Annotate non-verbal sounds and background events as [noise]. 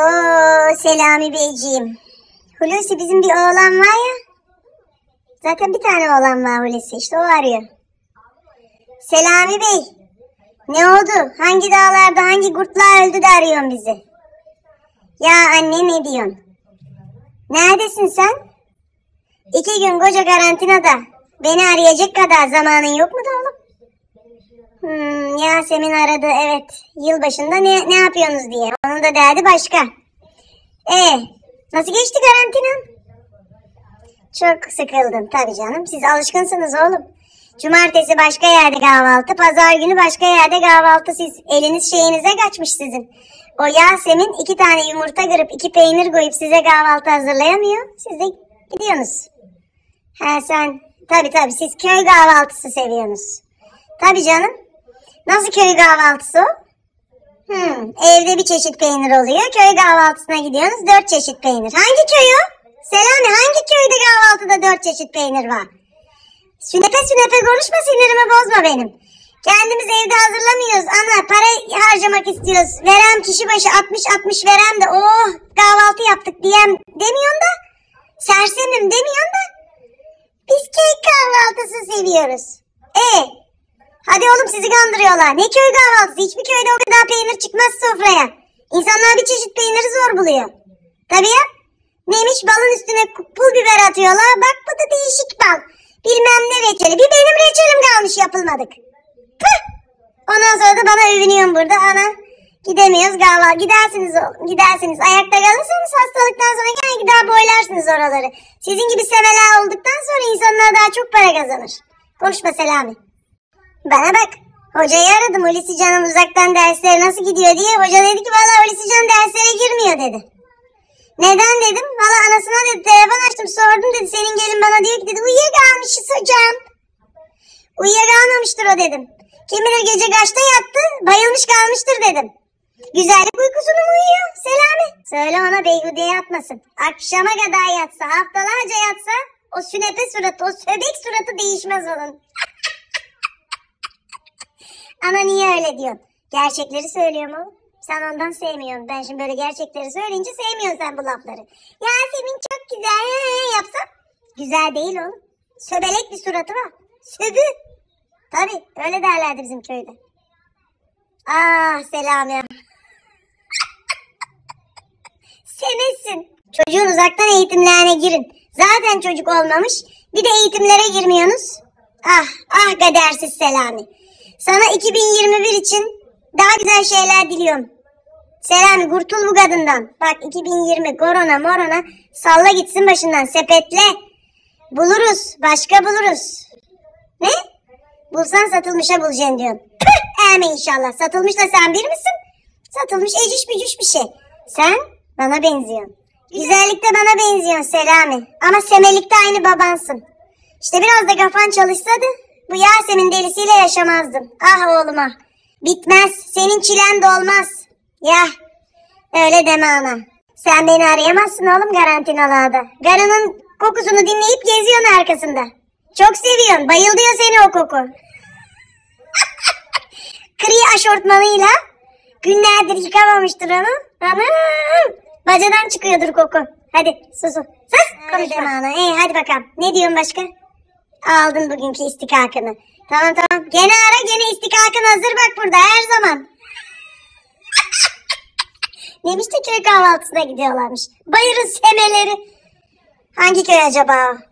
Oo Selami Beyciğim. Hulusi bizim bir oğlan var ya. Zaten bir tane oğlan var Hulusi işte o arıyor. Selami Bey. Ne oldu? Hangi dağlarda hangi kurtlar öldü de arıyorsun bizi? Ya anne ne diyorsun? Neredesin sen? İki gün koca karantinada. Beni arayacak kadar zamanın yok mu da? Hmm, Yasemin aradı evet. Yılbaşında ne, ne yapıyorsunuz diye. Onun da derdi başka. E nasıl geçti karantinan? Çok sıkıldım tabii canım. Siz alışkınsınız oğlum. Cumartesi başka yerde kahvaltı, pazar günü başka yerde kahvaltı. Siz eliniz şeyinize kaçmış sizin. O Yasemin iki tane yumurta kırıp iki peynir koyup size kahvaltı hazırlayamıyor. Siz de gidiyorsunuz. Ha sen tabii tabii siz köy kahvaltısı seviyorsunuz. Tabii canım. Nasıl köy kahvaltısı? Hmm, evde bir çeşit peynir oluyor. Köy kahvaltısına gidiyorsunuz dört çeşit peynir. Hangi köy o? Selami hangi köyde kahvaltıda dört çeşit peynir var? Sünepe sünepe konuşma sinirimi bozma benim. Kendimiz evde hazırlamıyoruz. Ana para harcamak istiyoruz. Verem kişi başı 60-60 verem de oh kahvaltı yaptık diyem demiyorsun da. Sersemim demiyorsun da. Biz köy kahvaltısı seviyoruz. E oğlum sizi kandırıyorlar. Ne köy kahvaltısı? Hiçbir köyde o kadar peynir çıkmaz sofraya. İnsanlar bir çeşit peyniri zor buluyor. Tabii ya. Neymiş balın üstüne pul biber atıyorlar. Bak bu da değişik bal. Bilmem ne reçeli. Bir benim reçelim kalmış yapılmadık. Pıh! Ondan sonra da bana övünüyorsun burada. Ana gidemiyoruz kahvaltı. Gidersiniz oğlum gidersiniz. Ayakta kalırsanız hastalıktan sonra gene gider boylarsınız oraları. Sizin gibi semeler olduktan sonra insanlar daha çok para kazanır. Konuşma Selami. Bana bak. Hocayı aradım Hulusi Can'ın uzaktan dersleri nasıl gidiyor diye. Hoca dedi ki valla Hulusi Can derslere girmiyor dedi. Neden dedim. Valla anasına dedi telefon açtım sordum dedi. Senin gelin bana diyor ki dedi uyuyakalmışız hocam. Uyuyakalmamıştır o dedim. Kim bilir gece kaçta yattı bayılmış kalmıştır dedim. Güzellik uykusunu mu uyuyor Selami? Söyle ona beyhudiye yatmasın. Akşama kadar yatsa haftalarca yatsa o sünepe suratı o söbek suratı değişmez onun. Ana niye öyle diyorsun? Gerçekleri söylüyorum oğlum. Sen ondan sevmiyorsun. Ben şimdi böyle gerçekleri söyleyince sevmiyorsun sen bu lafları. Yasemin çok güzel he, yapsam. Güzel değil oğlum. Söbelek bir suratı var. Söbü. Tabii öyle derlerdi bizim köyde. Ah selam ya. Senesin. Çocuğun uzaktan eğitimlerine girin. Zaten çocuk olmamış. Bir de eğitimlere girmiyorsunuz. Ah ah kadersiz Selami. Sana 2021 için daha güzel şeyler diliyorum. Selami kurtul bu kadından. Bak 2020 korona morona salla gitsin başından sepetle. Buluruz başka buluruz. Ne? Bulsan satılmışa bulacaksın diyorsun. Püh eme inşallah. Satılmışla sen bir misin? Satılmış eciş bücüş bir şey. Sen bana benziyorsun. Güzellikte bana benziyorsun Selami. Ama semelikte aynı babansın. İşte biraz da kafan çalışsaydı bu Yasemin delisiyle yaşamazdım. Ah oğlum ah. Bitmez. Senin çilen dolmaz. Ya öyle deme ana. Sen beni arayamazsın oğlum garantinalarda. Garının kokusunu dinleyip geziyorsun arkasında. Çok seviyorsun. Bayılıyor seni o koku. [laughs] Kri aşortmanıyla günlerdir yıkamamıştır onu. Anam. Bacadan çıkıyordur koku. Hadi susun. Sus. Konuşma. İyi hadi bakalım. Ne diyorsun başka? Aldın bugünkü istikakını. Tamam tamam. Gene ara gene istikakın hazır bak burada her zaman. [laughs] Neymiş de köy kahvaltısına gidiyorlarmış. Bayırın semeleri. Hangi köy acaba?